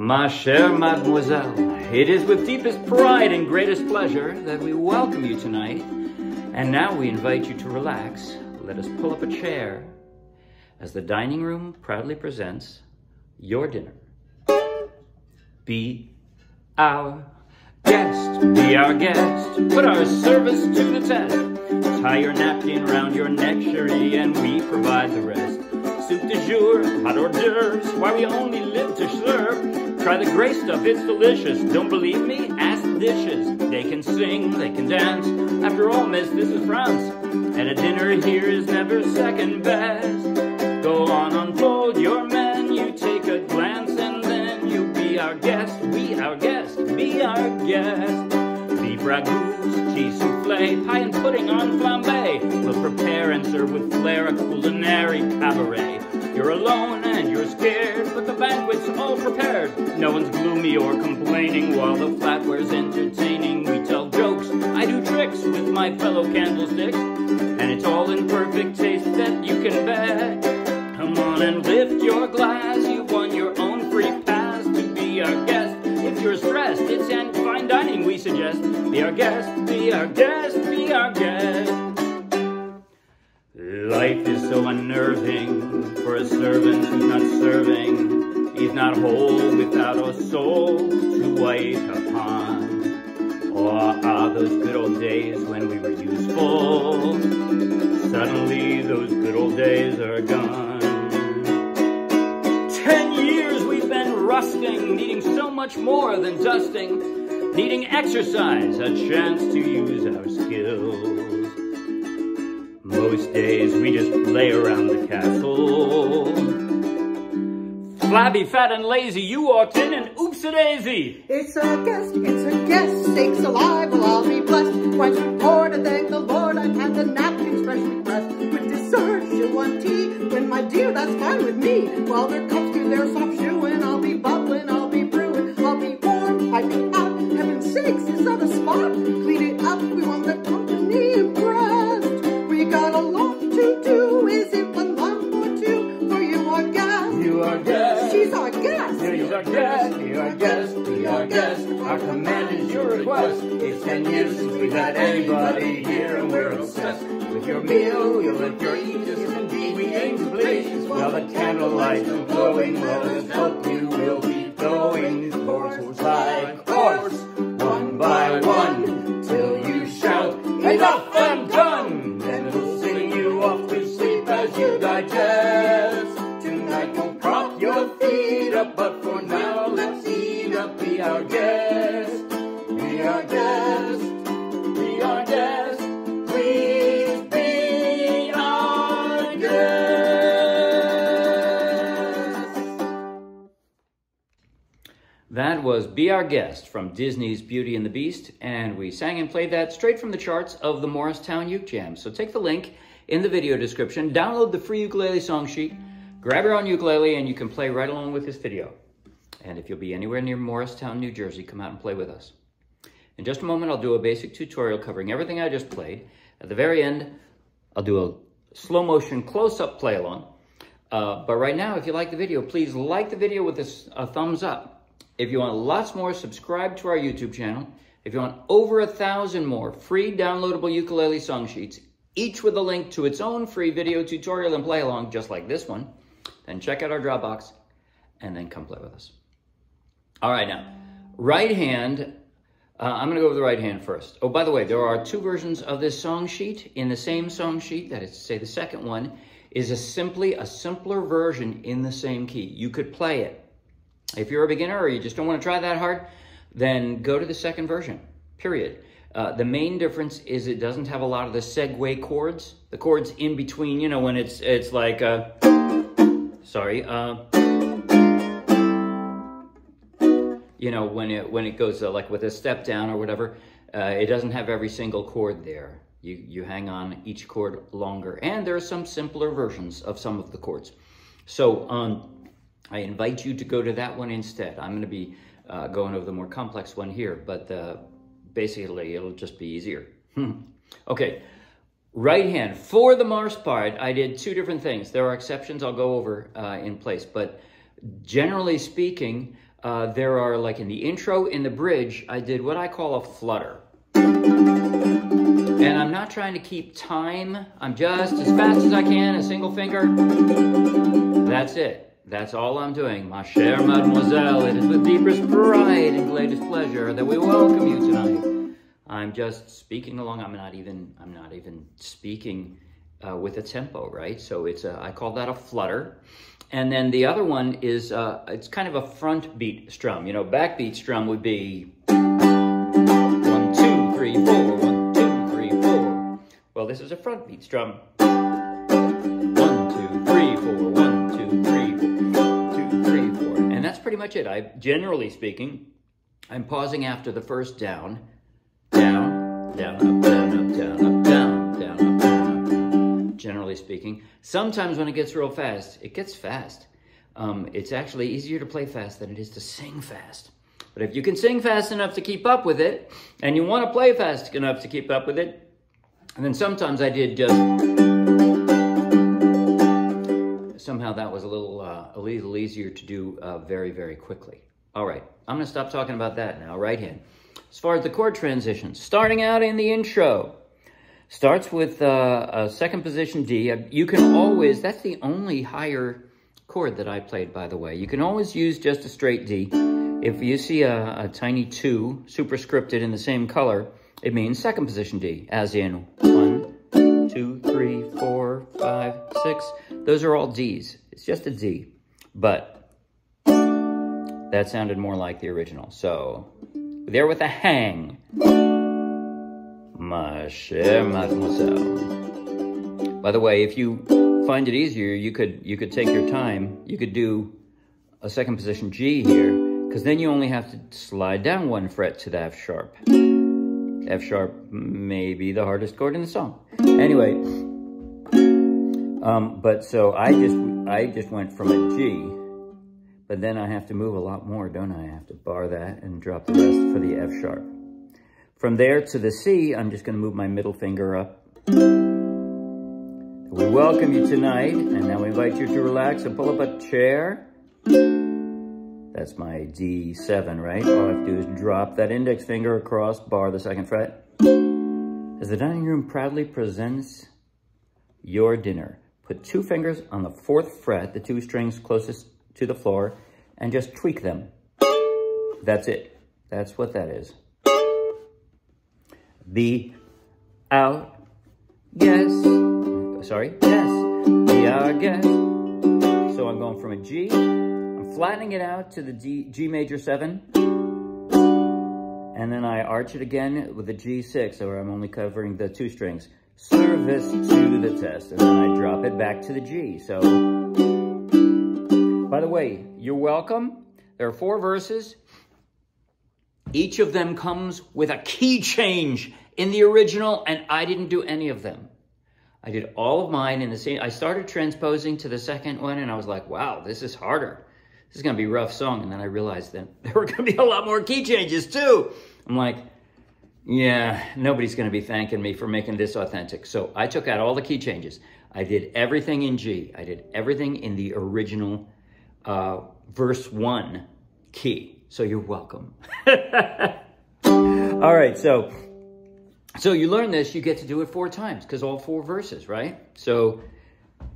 Ma chère mademoiselle, it is with deepest pride and greatest pleasure that we welcome you tonight. And now we invite you to relax. Let us pull up a chair as the dining room proudly presents your dinner. Be our guest, be our guest, put our service to the test. Tie your napkin round your neck, cherie, and we provide the rest. Soup du jour, hot hors d'oeuvres, why we only live to slurp. Try the gray stuff, it's delicious. Don't believe me? Ask the dishes. They can sing, they can dance. After all, miss, this is France. And a dinner here is never second best. Go on, unfold your menu, take a glance, and then you'll be our guest, be our guest, be our guest. Beef ragout, cheese souffle, pie and pudding on flambe. We'll prepare and serve with flair a culinary cabaret. You're alone you're scared, but the banquet's all prepared. No one's gloomy or complaining while the flatware's entertaining. We tell jokes, I do tricks with my fellow candlesticks, and it's all in perfect taste that you can bet. Come on and lift your glass, you've won your own free pass to be our guest. If you're stressed, it's in fine dining we suggest. Be our guest, be our guest, be our guest. Life is so unnerving for a servant who's not serving. He's not whole without a soul to wait upon. Oh, ah, those good old days when we were useful. Suddenly those good old days are gone. Ten years we've been rusting, needing so much more than dusting, needing exercise, a chance to use our skills. Most days we just lay around the castle. Flabby, fat, and lazy, you walked in and oops a daisy. It's a guest, it's a guest, sakes alive, well I'll be blessed. Twice report and thank the Lord, I've had the napkins freshly pressed. With dessert, you want tea? When my dear, that's fine with me. While their cups do their soft shoeing, request. It's ten years since we've had anybody here, and we're obsessed with your meal. Your eat. Yes, indeed, we aim to please. While the candlelight is glowing, well, let's help you. We'll be going course by course, one by one, till you shout enough and done. Then we'll sing you off to sleep as you digest. Tonight we'll prop your feet up, but for now let's eat up. Be our guest, Our Guest from Disney's Beauty and the Beast, and we sang and played that straight from the charts of the Morristown Uke Jam. So take the link in the video description, download the free ukulele song sheet, grab your own ukulele, and you can play right along with this video. And if you'll be anywhere near Morristown, New Jersey, come out and play with us. In just a moment, I'll do a basic tutorial covering everything I just played. At the very end, I'll do a slow motion close-up play along. Uh, but right now, if you like the video, please like the video with a, a thumbs up. If you want lots more, subscribe to our YouTube channel. If you want over a thousand more free downloadable ukulele song sheets, each with a link to its own free video tutorial and play along, just like this one, then check out our Dropbox and then come play with us. All right, now, right hand, uh, I'm going to go with the right hand first. Oh, by the way, there are two versions of this song sheet. In the same song sheet, that is to say the second one, is a simply a simpler version in the same key. You could play it. If you're a beginner or you just don't want to try that hard, then go to the second version, period. Uh, the main difference is it doesn't have a lot of the segue chords, the chords in between, you know, when it's it's like, uh, sorry, uh, you know, when it when it goes uh, like with a step down or whatever, uh, it doesn't have every single chord there. You you hang on each chord longer, and there are some simpler versions of some of the chords. So um, I invite you to go to that one instead. I'm going to be uh, going over the more complex one here, but uh, basically it'll just be easier. okay, right hand. For the Mars part, I did two different things. There are exceptions I'll go over uh, in place, but generally speaking, uh, there are, like in the intro, in the bridge, I did what I call a flutter. And I'm not trying to keep time. I'm just as fast as I can, a single finger. That's it. That's all I'm doing. Ma chère mademoiselle, it is with deepest pride and greatest pleasure that we welcome you tonight. I'm just speaking along. I'm not even, I'm not even speaking uh, with a tempo, right? So it's a, I call that a flutter. And then the other one is, uh, it's kind of a front beat strum. You know, backbeat strum would be one, two, three, four, one, two, three, four. Well, this is a front beat strum. One, two, three, four, one, much it. I, generally speaking, I'm pausing after the first down, down, down, up, down, up, down, up, down, down, up, down, up. Generally speaking. Sometimes when it gets real fast, it gets fast. Um, it's actually easier to play fast than it is to sing fast. But if you can sing fast enough to keep up with it, and you want to play fast enough to keep up with it, and then sometimes I did just... Somehow that was a little, uh, a little easier to do uh, very, very quickly. All right, I'm going to stop talking about that now, right hand. As far as the chord transitions, starting out in the intro, starts with uh, a second position D. You can always, that's the only higher chord that I played, by the way. You can always use just a straight D. If you see a, a tiny 2 superscripted in the same color, it means second position D, as in one, two, three, four, five, six. Those are all Ds. It's just a D. But that sounded more like the original. So there with a hang. Ma chère mademoiselle. By the way, if you find it easier, you could you could take your time. You could do a second position G here because then you only have to slide down one fret to the F sharp. F sharp may be the hardest chord in the song. Anyway, um, but so I just I just went from a G, but then I have to move a lot more, don't I? I have to bar that and drop the rest for the F sharp. From there to the C, I'm just going to move my middle finger up. We welcome you tonight, and now we invite you to relax and pull up a chair. That's my D7, right? All I have to do is drop that index finger across, bar the second fret. As the dining room proudly presents your dinner, put two fingers on the fourth fret, the two strings closest to the floor, and just tweak them. That's it. That's what that is. Be out, yes. Sorry, yes. Be our guest. So I'm going from a G. I'm flattening it out to the D, G major 7. And then I arch it again with the G6, so I'm only covering the two strings. Service to the test. And then I drop it back to the G. So, by the way, you're welcome. There are four verses. Each of them comes with a key change in the original, and I didn't do any of them. I did all of mine in the same. I started transposing to the second one, and I was like, wow, this is harder this is going to be a rough song. And then I realized that there were going to be a lot more key changes too. I'm like, yeah, nobody's going to be thanking me for making this authentic. So I took out all the key changes. I did everything in G. I did everything in the original uh, verse one key. So you're welcome. all right, so so you learn this, you get to do it four times because all four verses, right? So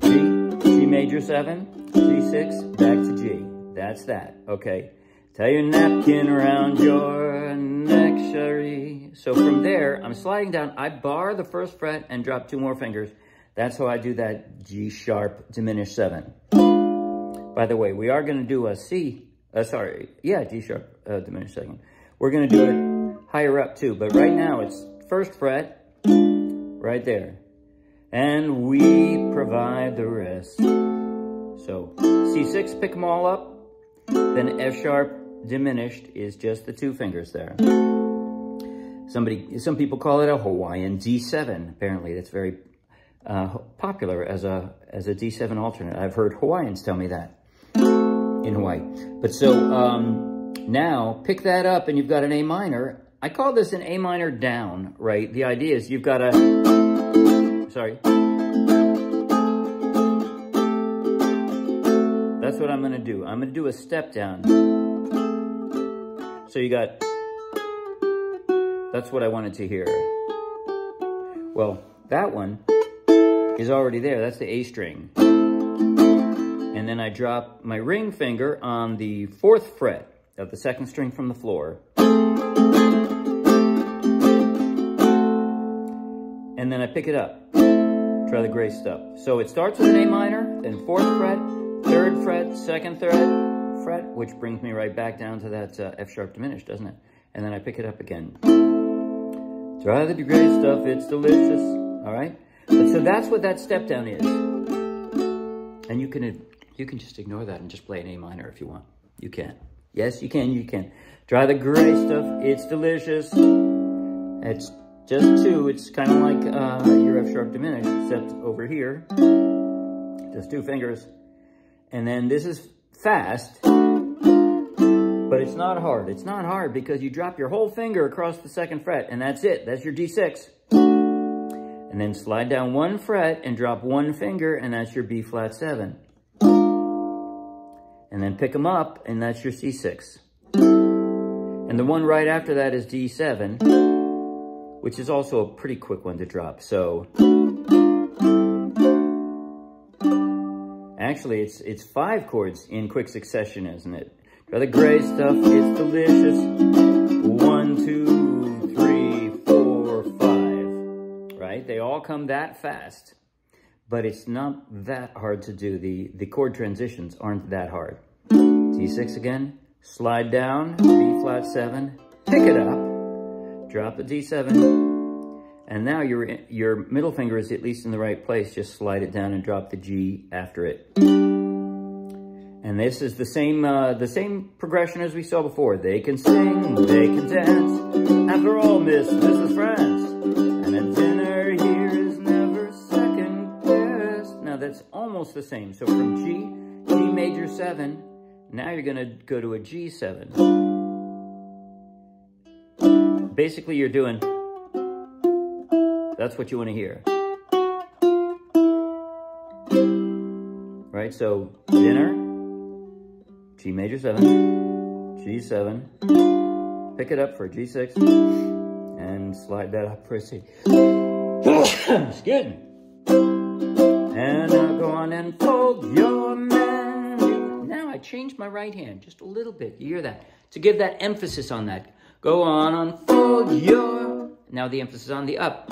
G, G major seven, G6, back to G. That's that. Okay. Tie your napkin around your So from there, I'm sliding down. I bar the first fret and drop two more fingers. That's how I do that G sharp diminished seven. By the way, we are going to do a C. Uh, sorry. Yeah, G sharp uh, diminished second. We're going to do it higher up too. But right now, it's first fret right there. And we provide the rest. So C6, pick them all up. Then F sharp diminished is just the two fingers there. Somebody, some people call it a Hawaiian D7. Apparently, that's very uh, popular as a as a D7 alternate. I've heard Hawaiians tell me that in Hawaii. But so um, now pick that up and you've got an A minor. I call this an A minor down, right? The idea is you've got a, sorry. That's what I'm going to do. I'm going to do a step down. So you got, that's what I wanted to hear. Well, that one is already there. That's the A string. And then I drop my ring finger on the fourth fret of the second string from the floor. And then I pick it up. Try the gray stuff. So it starts with an A minor, then fourth fret, third fret, second fret, fret, which brings me right back down to that uh, F sharp diminished, doesn't it? And then I pick it up again. Try the gray stuff, it's delicious. All right? But so that's what that step down is. And you can you can just ignore that and just play an A minor if you want. You can. Yes, you can, you can. Try the gray stuff, it's delicious. It's just two, it's kind of like uh, your F sharp diminished, except over here, just two fingers. And then this is fast, but it's not hard. It's not hard because you drop your whole finger across the second fret, and that's it. That's your D6. And then slide down one fret and drop one finger, and that's your B flat 7. And then pick them up, and that's your C6. And the one right after that is D7, which is also a pretty quick one to drop. So actually, it's it's five chords in quick succession, isn't it? Try the gray stuff, it's delicious. One, two, three, four, five. Right? They all come that fast but it's not that hard to do. The, the chord transitions aren't that hard. D6 again, slide down, B flat 7, pick it up, drop a D7, and now your, your middle finger is at least in the right place. Just slide it down and drop the G after it. And this is the same, uh, the same progression as we saw before. They can sing, they can dance. After all, miss, is France. And a dinner here is never second best. Now that's almost the same. So from G, G major 7, now you're going to go to a G7. Basically, you're doing, that's what you want to hear. Right, so dinner, G major 7, G7, pick it up for G6, and slide that up for a C. Excuse me. And now go on and fold your menu. Now I changed my right hand just a little bit. You hear that? To give that emphasis on that. Go on, unfold your... Now the emphasis on the up.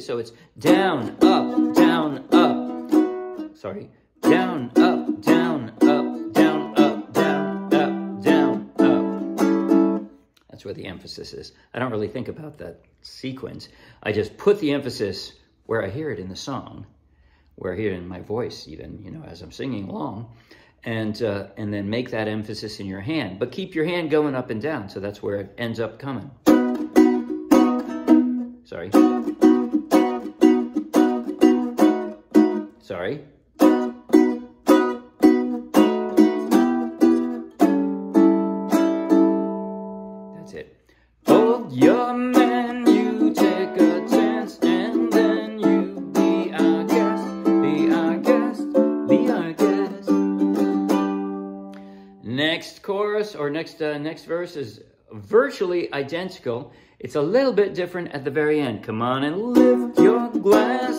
So it's down, up, down, up. Sorry. Down, up, down, up, down, up, down, up, down, up. That's where the emphasis is. I don't really think about that sequence. I just put the emphasis where I hear it in the song, where I hear it in my voice, even, you know, as I'm singing along, and, uh, and then make that emphasis in your hand. But keep your hand going up and down, so that's where it ends up coming. Sorry. Sorry. That's it. Hold your menu, take a chance, and then you be our guest, be our guest, be our guest. Next chorus or next uh, next verse is virtually identical. It's a little bit different at the very end. Come on and lift your glass,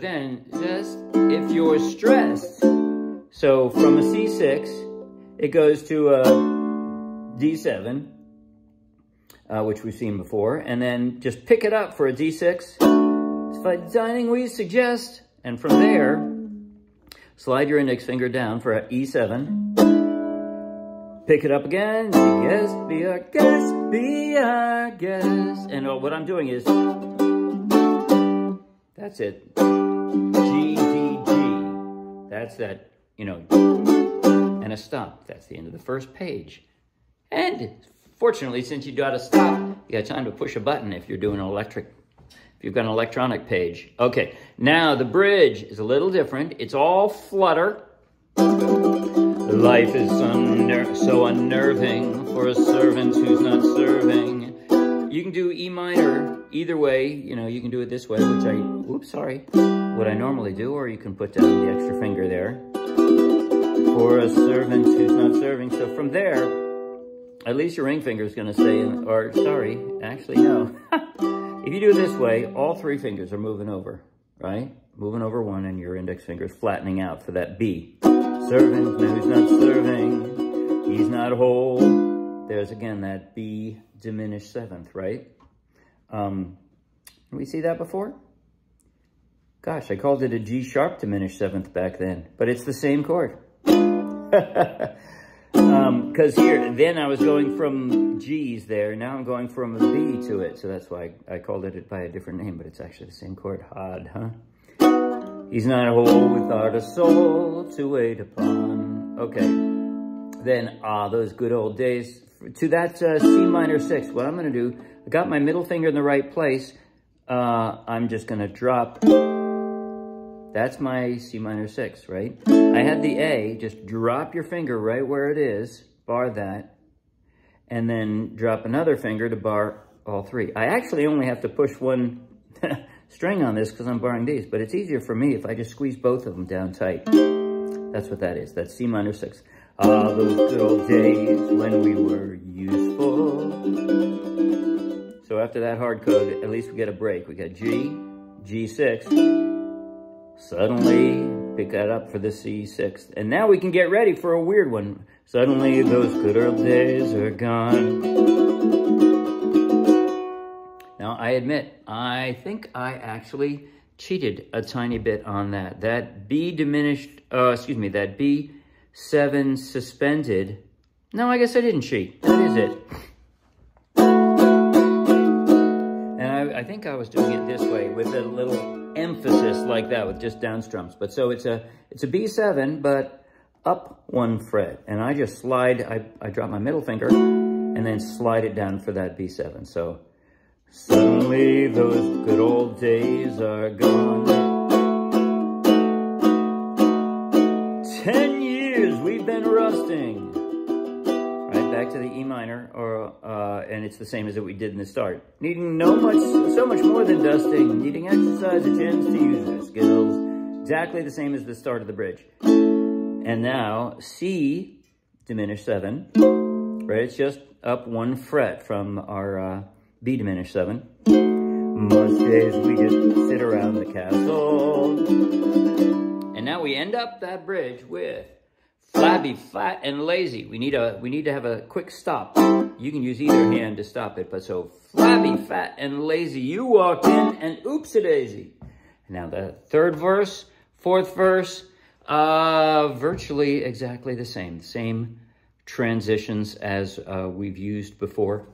then just if you're stressed, so from a C6, it goes to a D7, uh, which we've seen before, and then just pick it up for a D6. It's fine dining we suggest, and from there, slide your index finger down for an E7. Pick it up again, be be our guest, be our guest. And uh, what I'm doing is, that's it. That's that, you know, and a stop. That's the end of the first page. And fortunately, since you got a stop, you got time to push a button if you're doing an electric if you've got an electronic page. Okay, now the bridge is a little different. It's all flutter. Life is so unnerving for a servant who's not serving. You can do E minor either way. You know, you can do it this way, which I, oops, sorry, what I normally do, or you can put down the extra finger there. For a servant who's not serving. So from there, at least your ring finger is going to stay in, or sorry, actually no. if you do it this way, all three fingers are moving over, right? Moving over one and your index finger is flattening out for that B. Servant who's not serving, he's not whole. There's again that B diminished seventh, right? Um, we see that before? Gosh, I called it a G sharp diminished seventh back then, but it's the same chord. Because um, here, then I was going from G's there. Now I'm going from a B to it. So that's why I, I called it by a different name, but it's actually the same chord. Hod, huh? He's not a whole without a soul to wait upon. Okay. Then, ah, those good old days. To that uh, C minor six, what I'm going to do, I got my middle finger in the right place. Uh, I'm just going to drop. That's my C minor six, right? I had the A. Just drop your finger right where it is. Bar that. And then drop another finger to bar all three. I actually only have to push one string on this because I'm barring these, but it's easier for me if I just squeeze both of them down tight. That's what that is. That's C minor 6. Ah, those good old days when we were useful. So after that hard code, at least we get a break. We got G, G6. Suddenly, pick that up for the C6. And now we can get ready for a weird one. Suddenly, those good old days are gone. Now, I admit, I think I actually cheated a tiny bit on that. That B diminished, uh, excuse me, that B7 suspended. No, I guess I didn't cheat. That is it. And I, I think I was doing it this way with a little emphasis like that with just down strums. But so it's a, it's a B7, but up one fret. And I just slide, I, I drop my middle finger and then slide it down for that B7. So Suddenly those good old days are gone. We've rusting. Right, back to the E minor, or uh, and it's the same as what we did in the start. Needing no much, so much more than dusting. Needing exercise, a chance to use their skills. Exactly the same as the start of the bridge. And now C diminished seven. Right, it's just up one fret from our. Uh, B diminished 7. Most days we just sit around the castle. And now we end up that bridge with flabby, fat, and lazy. We need a we need to have a quick stop. You can use either hand to stop it, but so flabby, fat, and lazy. You walked in and oops-a daisy. Now the third verse, fourth verse, uh, virtually exactly the same. Same transitions as uh, we've used before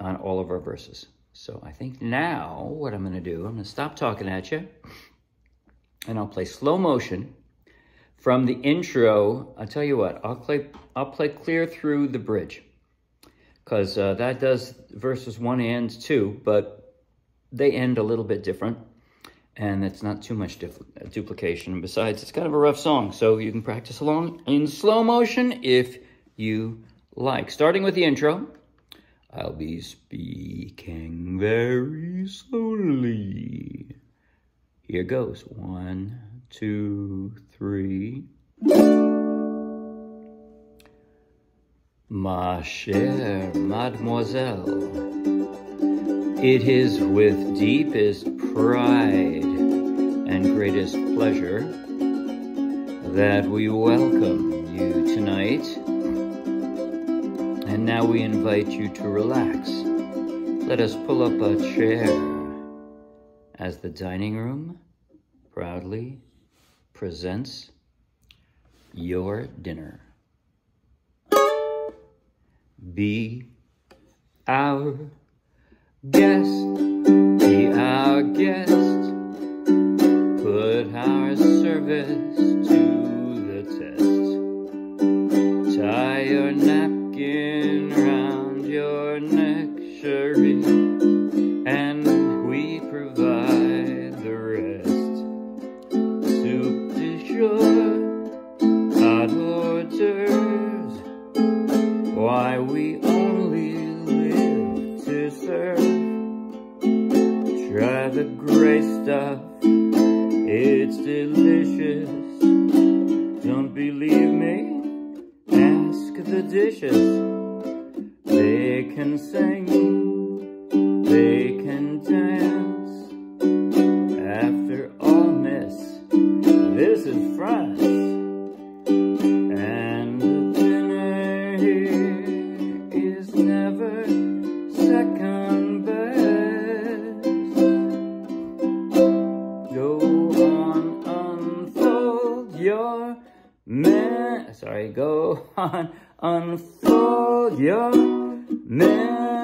on all of our verses. So I think now what I'm going to do, I'm going to stop talking at you and I'll play slow motion from the intro. I'll tell you what, I'll play, I'll play clear through the bridge because uh, that does verses one and two, but they end a little bit different and it's not too much duplication. Besides, it's kind of a rough song, so you can practice along in slow motion if you like. Starting with the intro. I'll be speaking very slowly. Here goes. One, two, three. Ma chère mademoiselle, it is with deepest pride and greatest pleasure that we welcome you tonight and now we invite you to relax. Let us pull up a chair as the dining room proudly presents your dinner. Be our guest, man, sorry, go on, unfold your man.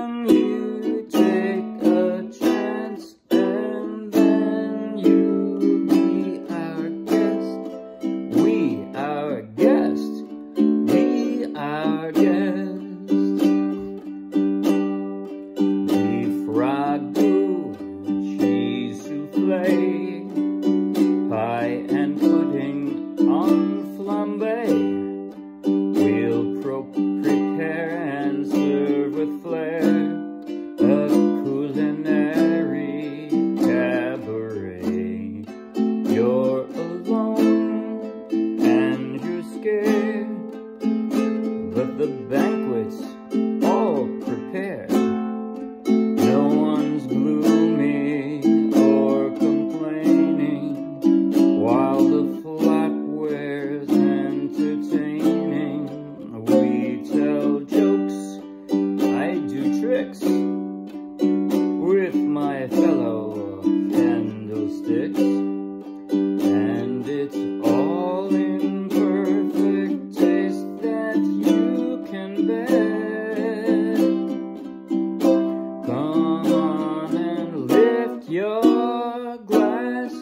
your glass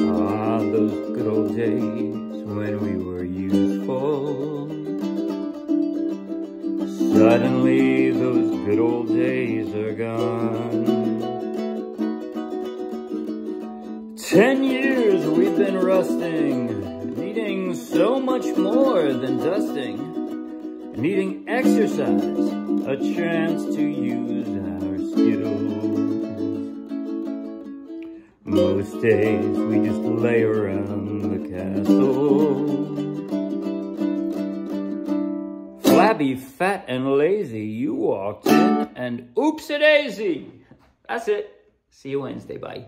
Ah, those good old days when we were youthful. Suddenly those good old days are gone. Ten years we've been rusting, needing so much more than dusting, needing exercise, a chance to use our skittles. Most days we just lay around the castle. Flabby, fat, and lazy, you walked in and oops-a-daisy. That's it. See you Wednesday. Bye.